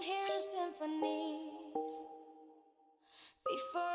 Hearing symphonies. Before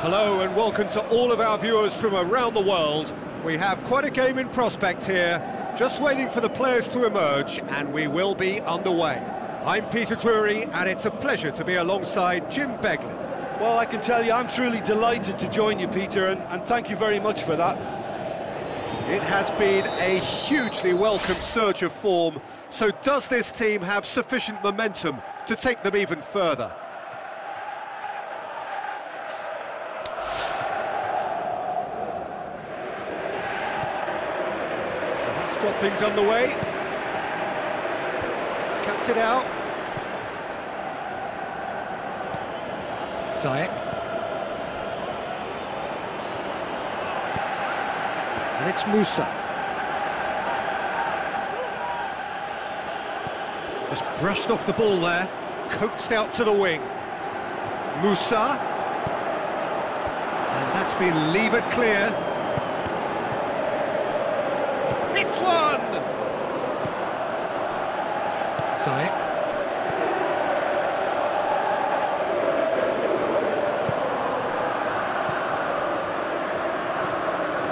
Hello and welcome to all of our viewers from around the world. We have quite a game in prospect here, just waiting for the players to emerge, and we will be underway. I'm Peter Drury, and it's a pleasure to be alongside Jim Beglin. Well, I can tell you, I'm truly delighted to join you, Peter, and, and thank you very much for that. It has been a hugely welcome surge of form, so does this team have sufficient momentum to take them even further? That's got things underway. Cuts it out. Zayek. And it's Musa. Just brushed off the ball there, coaxed out to the wing. Musa. And that's been levered clear. Hits one! Zayek.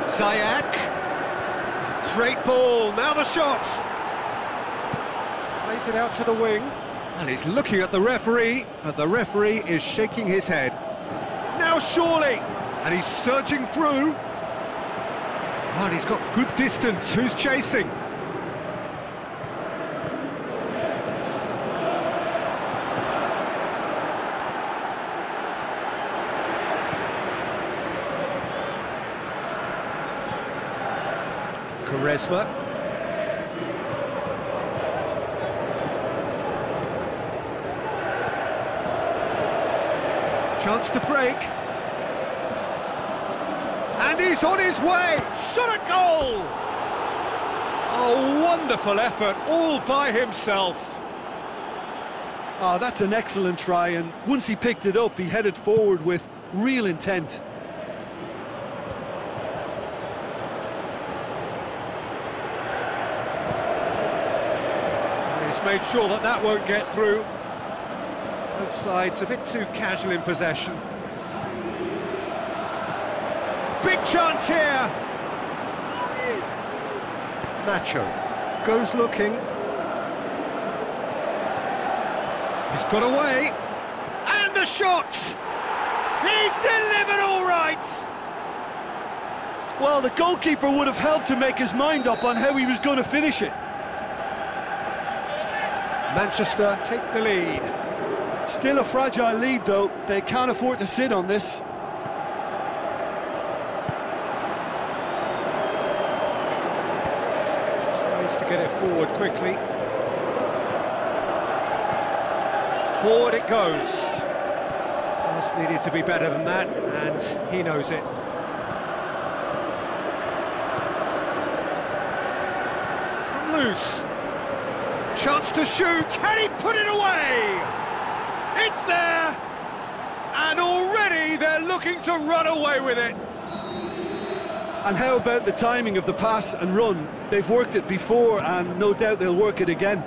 Zayek. Great ball, now the shot! Plays it out to the wing. And he's looking at the referee, but the referee is shaking his head. Now surely! And he's surging through. And he's got good distance. Who's chasing? Quaresma. Chance to break. And he's on his way! Shot a goal! A wonderful effort, all by himself. Ah, that's an excellent try, and once he picked it up, he headed forward with real intent. He's made sure that that won't get through. Both sides a bit too casual in possession. Big chance here! Nacho goes looking. He's got away. And the shot! He's delivered all right! Well, the goalkeeper would have helped to make his mind up on how he was going to finish it. Manchester take the lead. Still a fragile lead, though. They can't afford to sit on this. Tries to get it forward quickly. Forward it goes. Pass needed to be better than that, and he knows it. It's come loose. Chance to shoot. Can he put it away? It's there. And already they're looking to run away with it. And how about the timing of the pass and run? They've worked it before and no doubt they'll work it again.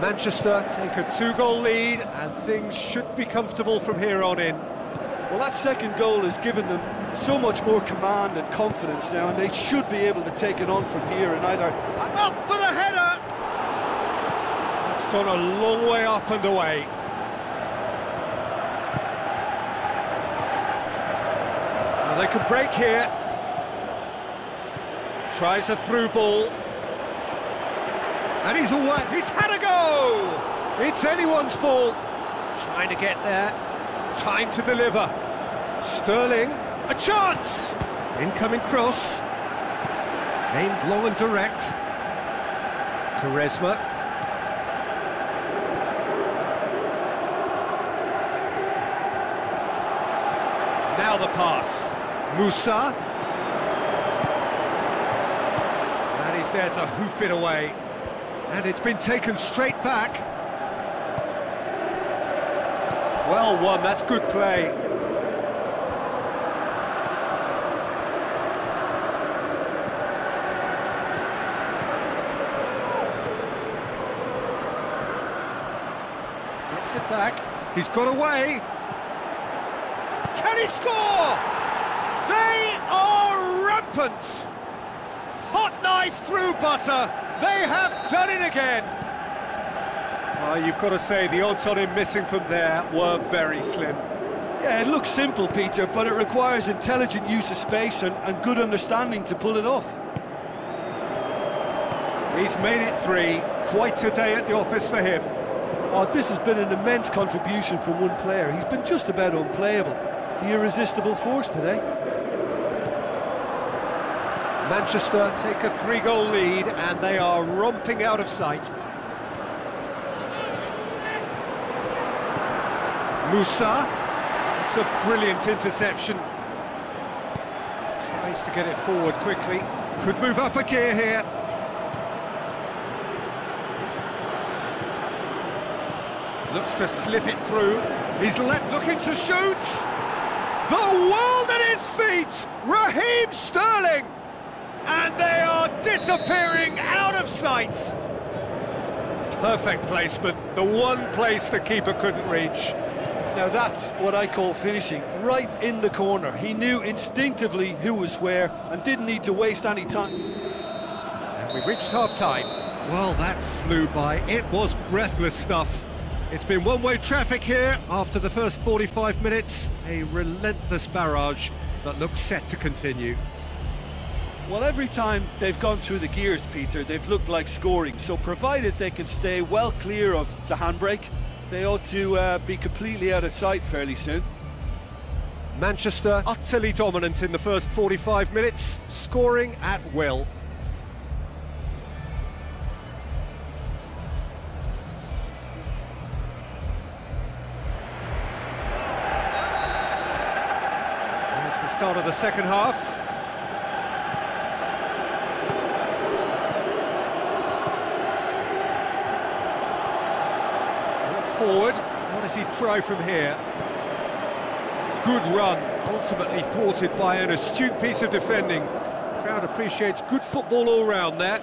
Manchester take a two-goal lead and things should be comfortable from here on in. Well, that second goal has given them so much more command and confidence now, and they should be able to take it on from here and either... Up for the header! That's gone a long way up and away. They can break here. Tries a through ball. And he's away. He's had a go! It's anyone's ball. Trying to get there. Time to deliver. Sterling, a chance! Incoming cross. Aimed long and direct. Quaresma. Now the pass. Musa. And he's there to hoof it away. And it's been taken straight back. Well won, that's good play. Gets it back. He's got away. Can he score? They are rampant. Hot knife through butter. They have done it again. Oh, you've got to say the odds on him missing from there were very slim. Yeah, it looks simple, Peter, but it requires intelligent use of space and, and good understanding to pull it off. He's made it three. Quite a day at the office for him. Oh, this has been an immense contribution from one player. He's been just about unplayable. The irresistible force today. Manchester take a three-goal lead and they are romping out of sight. Moussa, it's a brilliant interception. Tries to get it forward quickly. Could move up a gear here. Looks to slip it through. He's left looking to shoot. The world at his feet! Raheem Sterling! And they are disappearing out of sight. Perfect placement, the one place the keeper couldn't reach. Now that's what I call finishing, right in the corner. He knew instinctively who was where and didn't need to waste any time. And we've reached half-time. Well, that flew by. It was breathless stuff. It's been one-way traffic here after the first 45 minutes. A relentless barrage that looks set to continue. Well, every time they've gone through the gears, Peter, they've looked like scoring. So provided they can stay well clear of the handbrake, they ought to uh, be completely out of sight fairly soon. Manchester utterly dominant in the first 45 minutes, scoring at will. Start of the second half. Forward, what does he try from here? Good run, ultimately thwarted by an astute piece of defending. Crowd appreciates good football all round there.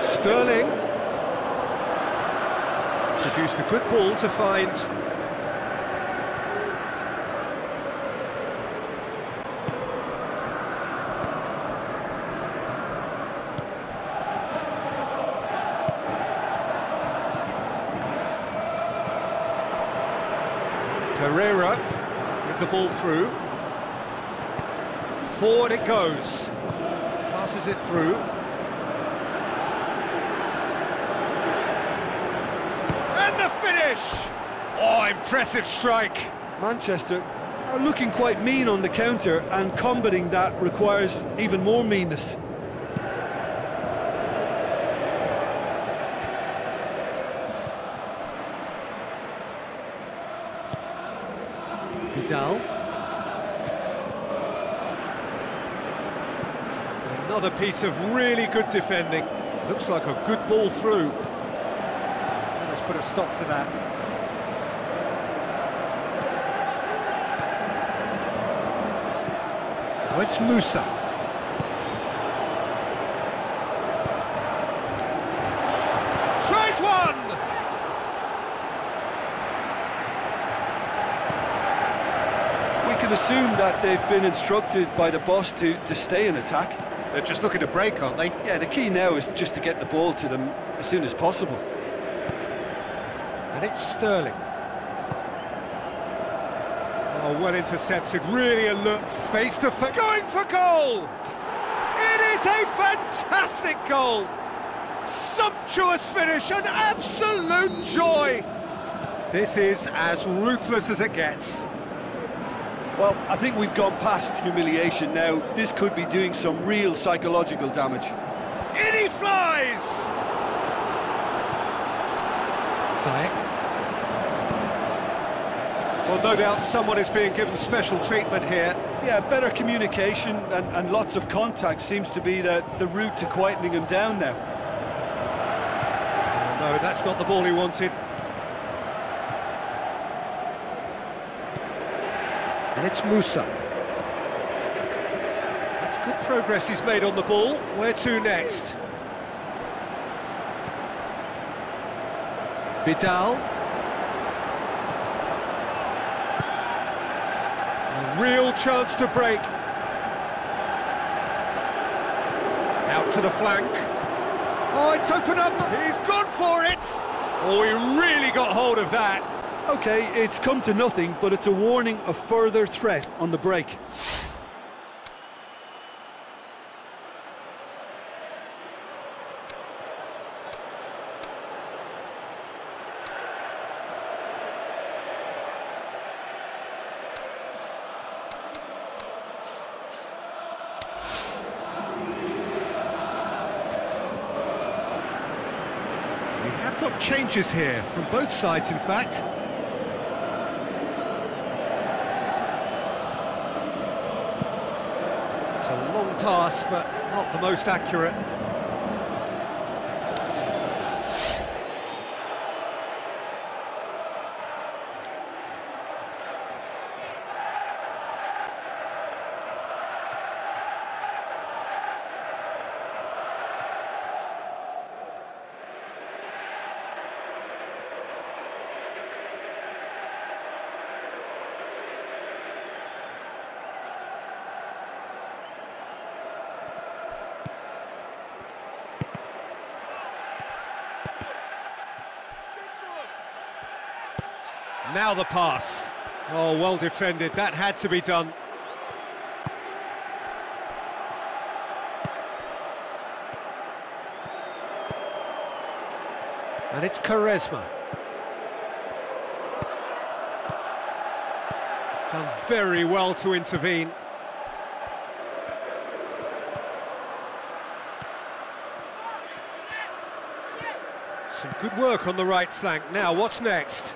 Sterling produced a good ball to find Herrera with the ball through. Forward it goes. Passes it through. And the finish! Oh, impressive strike. Manchester are looking quite mean on the counter, and combating that requires even more meanness. Vidal. Another piece of really good defending. Looks like a good ball through. Let's put a stop to that. Now it's Musa. Can assume that they've been instructed by the boss to, to stay in attack. They're just looking to break, aren't they? Yeah, the key now is just to get the ball to them as soon as possible. And it's Sterling. Oh, well intercepted, really alert, face to face, going for goal! It is a fantastic goal! Sumptuous finish, an absolute joy! This is as ruthless as it gets. Well, I think we've gone past humiliation now. This could be doing some real psychological damage. In he flies! Zayek. Well, no doubt someone is being given special treatment here. Yeah, better communication and, and lots of contact seems to be the, the route to quietening him down now. Oh, no, that's not the ball he wanted. And it's Musa. That's good progress he's made on the ball. Where to next? Vidal. A real chance to break. Out to the flank. Oh, it's opened up. He's gone for it. Oh, he really got hold of that. Okay, it's come to nothing, but it's a warning of further threat on the break. We have got changes here from both sides, in fact. It's a long pass, but not the most accurate. Now the pass. Oh, well defended. That had to be done. And it's Quaresma. Done very well to intervene. Some good work on the right flank. Now, what's next?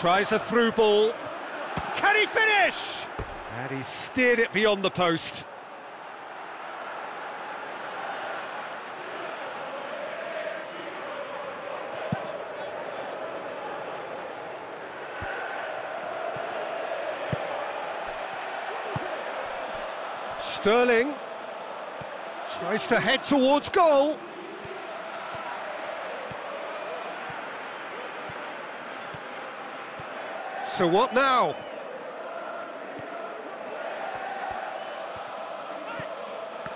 Tries a through ball. Can he finish? And he steered it beyond the post. Sterling tries to head towards goal. So what now?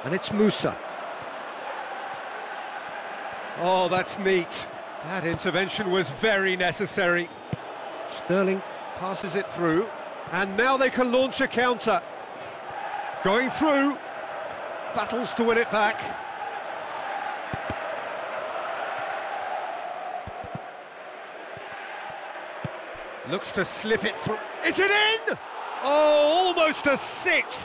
And it's Musa. Oh, that's neat. That intervention was very necessary. Sterling passes it through, and now they can launch a counter. Going through, battles to win it back. Looks to slip it through. Is it in? Oh, almost a sixth.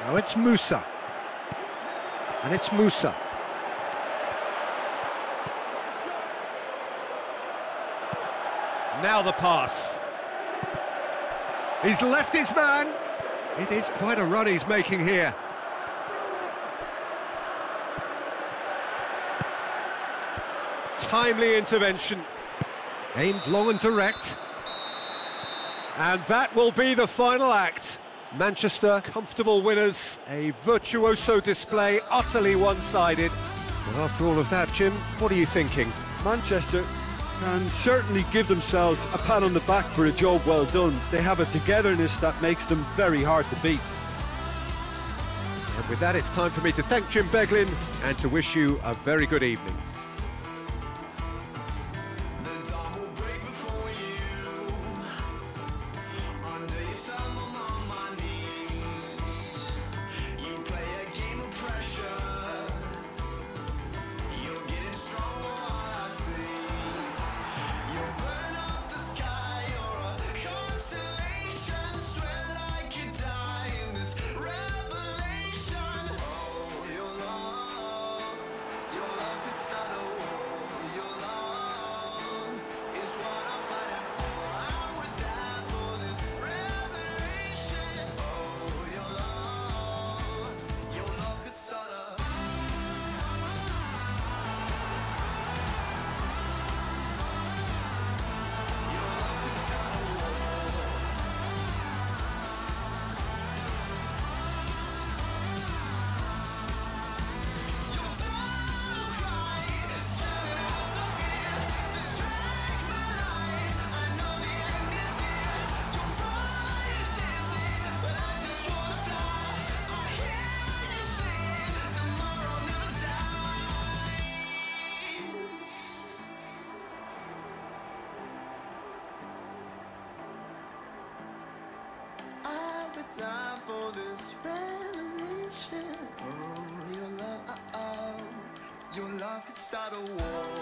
Now it's Musa. And it's Musa. Now the pass. He's left his man. It is quite a run he's making here. Timely intervention. Aimed long and direct. And that will be the final act. Manchester, comfortable winners, a virtuoso display, utterly one-sided. But after all of that, Jim, what are you thinking? Manchester can certainly give themselves a pat on the back for a job well done. They have a togetherness that makes them very hard to beat. And with that, it's time for me to thank Jim Beglin and to wish you a very good evening. Time for this revelation. Oh, your love, oh, your love could start a war.